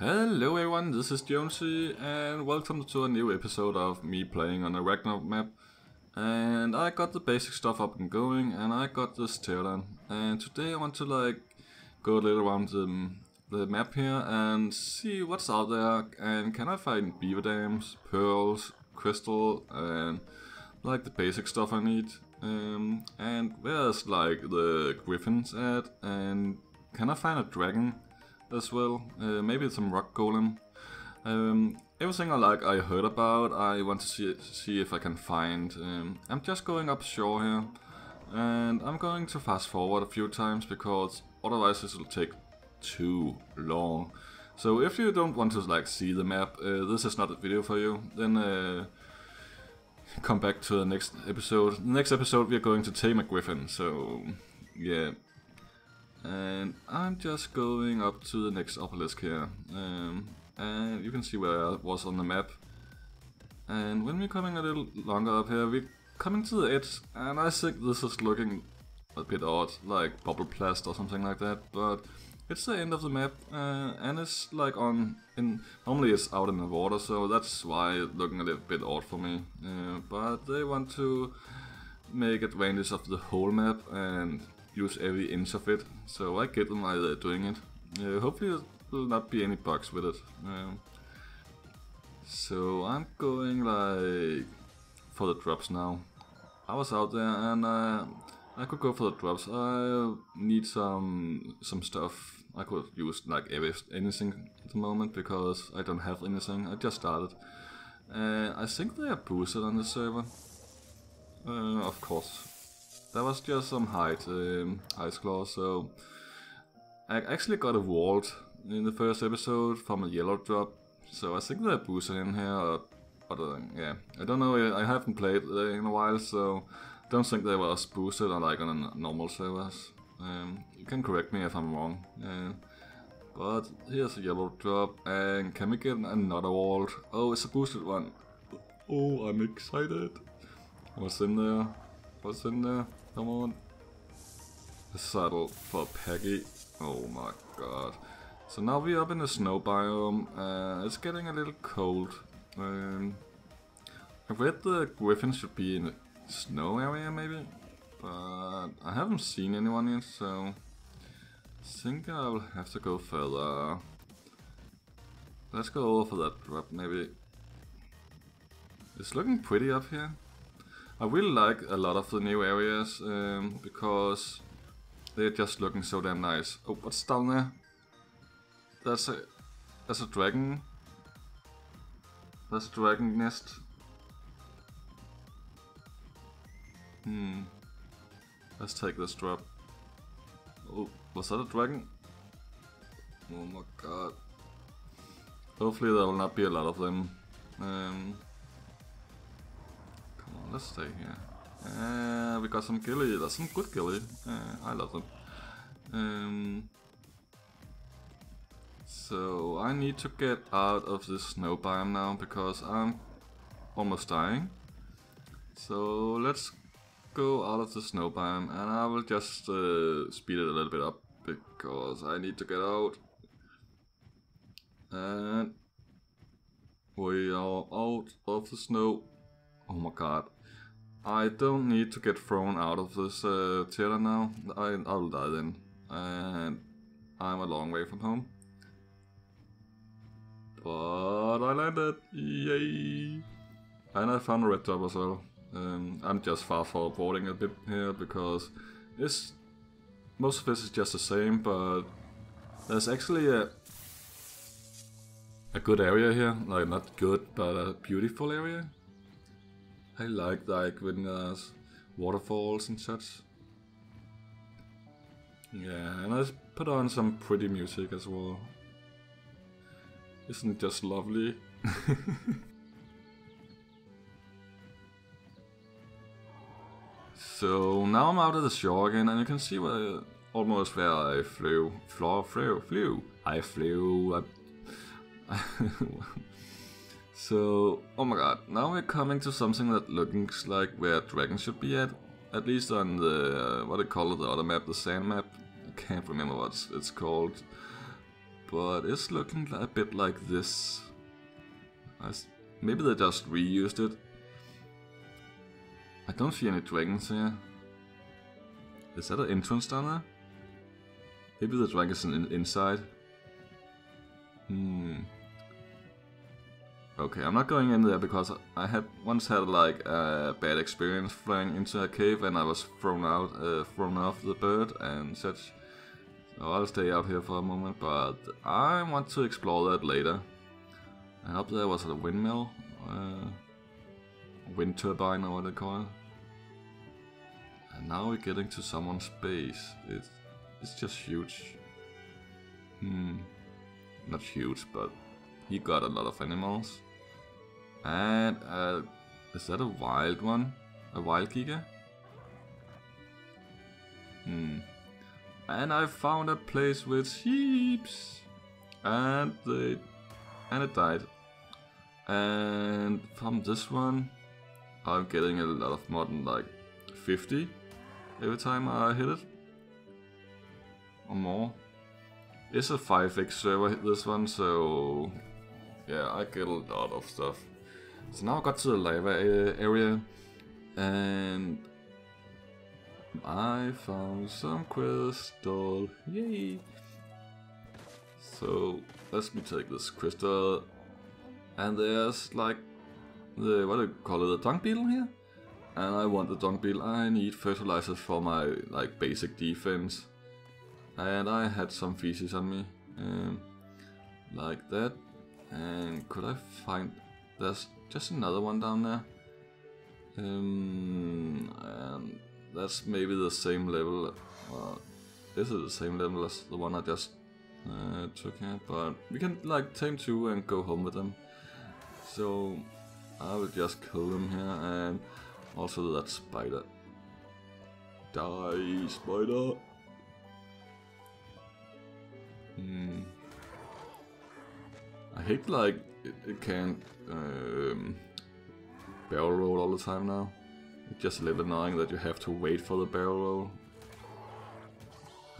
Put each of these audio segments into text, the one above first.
Hello everyone, this is Jonesy and welcome to a new episode of me playing on a Ragnarok map. And I got the basic stuff up and going and I got this teardown. And today I want to like go a little around the, the map here and see what's out there and can I find beaver dams, pearls, crystal and like the basic stuff I need. Um, and where's like the griffins at and can I find a dragon? As well. Uh, maybe some rock golem. Um, everything I like, I heard about. I want to see see if I can find. Um, I'm just going up shore here, and I'm going to fast forward a few times because otherwise this will take too long. So if you don't want to like see the map, uh, this is not a video for you. Then uh, come back to the next episode. The next episode we are going to tame a griffin. So yeah, and I'm just going up to the next obelisk here. Um, and you can see where I was on the map. And when we're coming a little longer up here, we're coming to the edge, and I think this is looking a bit odd, like bubble plast or something like that, but it's the end of the map, uh, and it's like on, in normally it's out in the water, so that's why it's looking a little bit odd for me. Uh, but they want to make advantage of the whole map, and use every inch of it. So I get them while they're doing it. Uh, hopefully there will not be any bugs with it. Um, so I'm going like for the drops now. I was out there and uh, I could go for the drops. I need some some stuff. I could use like every, anything at the moment because I don't have anything. I just started. Uh, I think they are boosted on the server. Uh, of course, that was just some height, um, ice claw, so I actually got a vault in the first episode from a yellow drop, so I think they're boosted in here, or, or yeah, I don't know, I haven't played in a while, so don't think they was boosted on like on a normal servers. Um, you can correct me if I'm wrong. Uh, but here's a yellow drop, and can we get another vault? Oh, it's a boosted one. Oh, I'm excited. What's in there? What's in there? Come on. The saddle for Peggy. Oh my god. So now we're up in the snow biome. Uh, it's getting a little cold. Um, I read the griffin should be in the snow area maybe. But I haven't seen anyone yet, so... I think I'll have to go further. Let's go over that drop maybe. It's looking pretty up here. I really like a lot of the new areas um, because they're just looking so damn nice. Oh, what's down there? That's a that's a dragon. That's a dragon nest. Hmm. Let's take this drop. Oh, was that a dragon? Oh my god. Hopefully there will not be a lot of them. Um, let's stay here. Uh, we got some ghillie. That's some good ghillie. Uh, I love them. Um, so I need to get out of this snow biome now because I'm almost dying. So let's go out of the snow biome and I will just uh, speed it a little bit up because I need to get out. And we are out of the snow. Oh my god. I don't need to get thrown out of this uh, theater now. I, I'll die then. And I'm a long way from home. But I landed! Yay! And I found a red job as well. Um, I'm just far forwarding a bit here because this most of this is just the same, but there's actually a a good area here. Like not good, but a beautiful area. I like like when there's uh, waterfalls and such. Yeah, and I put on some pretty music as well. Isn't it just lovely? so now I'm out of the shore again and you can see where almost where I flew. Flew, flew, flew. I flew. I So, oh my god, now we're coming to something that looks like where dragons should be at. At least on the, uh, what they call it, the other map, the sand map. I can't remember what it's called. but it's looking a bit like this. Maybe they just reused it. I don't see any dragons here. Is that an entrance down there? Maybe the dragon's in inside. Hmm. Okay, I'm not going in there because I had once had like a bad experience flying into a cave and I was thrown out, uh, thrown off the bird and such. So I'll stay out here for a moment, but I want to explore that later. And up there was a windmill, uh, wind turbine or what they call it. And now we're getting to someone's base. It's, it's just huge. Hmm. Not huge, but he got a lot of animals. And uh, is that a wild one? A wild giga? Hmm. And I found a place with sheeps. And they and it died. And from this one I'm getting a lot of mutton like 50 every time I hit it. Or more. It's a 5x server this one, so yeah, I get a lot of stuff. So now I got to the lava area and I found some crystal. Yay! So let me take this crystal and there's like the what do you call it, the dung beetle here? And I want the dung beetle. I need fertilizers for my like basic defense. And I had some feces on me. Um, like that. And could I find there's just another one down there. Um, and that's maybe the same level. Uh, is it the same level as the one I just uh, took here? But we can like tame two and go home with them. So I will just kill them here and also that spider. Die, spider! Hate like it, it can't um, barrel roll all the time now. It's just a little annoying that you have to wait for the barrel roll.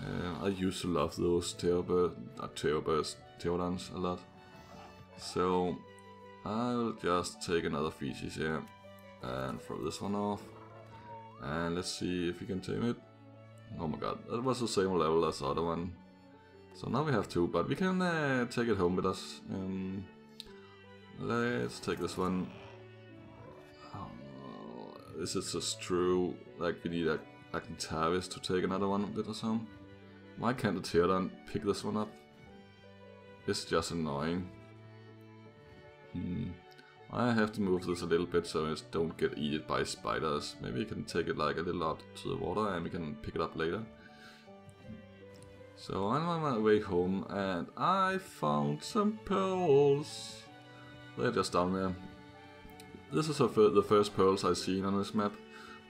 Uh, I used to love those Teobur, not Teoburs, Teodans a lot. So I'll just take another feces here and throw this one off. And let's see if we can tame it. Oh my god, that was the same level as the other one. So now we have two, but we can uh, take it home with us. Um, let's take this one. Oh, this is just true. Like we need a Argentavis to take another one with us home. Why can't the Teodan pick this one up? It's just annoying. Hmm. I have to move this a little bit so it don't get eaten by spiders. Maybe we can take it like a little out to the water and we can pick it up later. So I'm on my way home and I found some pearls. They're just down there. This is the first pearls I've seen on this map.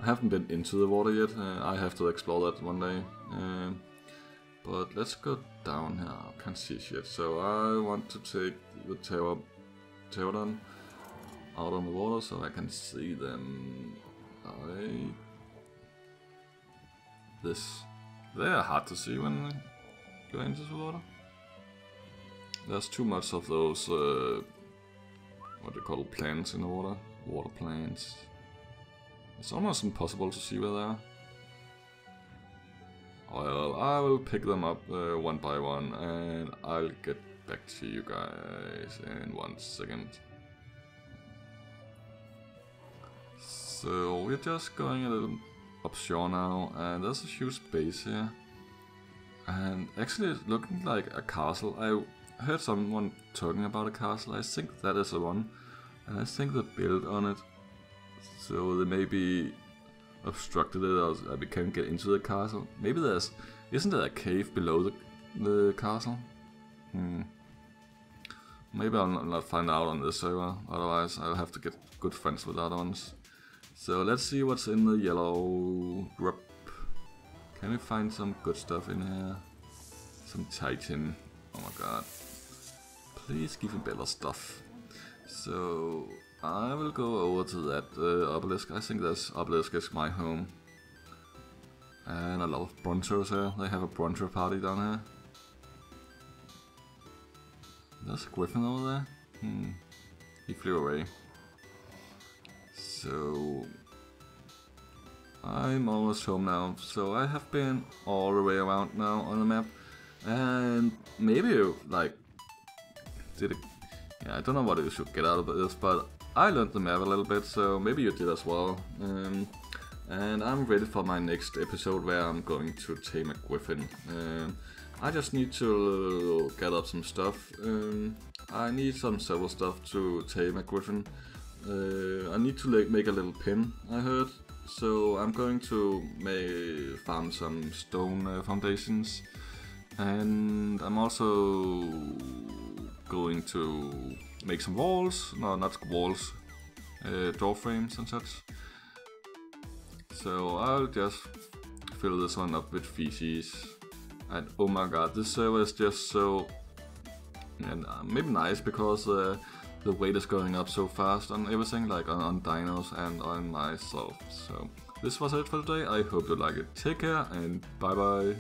I haven't been into the water yet. Uh, I have to explore that one day. Uh, but let's go down here. I can't see shit. So I want to take the Pterodon out on the water so I can see them. I... This. They are hard to see when the water. There's too much of those, uh, what they call plants in the water. Water plants. It's almost impossible to see where they are. Well, I will pick them up uh, one by one and I'll get back to you guys in one second. So we're just going a little upshore now and there's a huge base here. And actually it's looking like a castle. I heard someone talking about a castle. I think that is the one. And I think they built on it. So they maybe obstructed it or we can't get into the castle. Maybe there's... Isn't there a cave below the, the castle? Hmm. Maybe I'll not find out on this server. Otherwise I'll have to get good friends with other ones. So let's see what's in the yellow. Can we find some good stuff in here? Some titan. Oh my god. Please give me better stuff. So I will go over to that uh, obelisk. I think this obelisk is my home. And a lot of bronzers here. They have a bronzer party down here. There's a griffin over there. Hmm. He flew away. So I'm almost home now. So I have been all the way around now on the map. And maybe like did it yeah, I don't know what you should get out of this, but I learned the map a little bit, so maybe you did as well. Um, and I'm ready for my next episode where I'm going to tame a griffin. Um, I just need to get up some stuff. Um, I need some several stuff to tame a griffin. Uh, I need to like, make a little pin, I heard. So I'm going to make, farm some stone uh, foundations. And I'm also going to make some walls. No, not walls. Uh, door frames and such. So I'll just fill this one up with feces. And oh my god, this server is just so and uh, maybe nice because uh, the weight is going up so fast on everything, like on, on dinos and on myself. So this was it for today. I hope you like it. Take care and bye bye.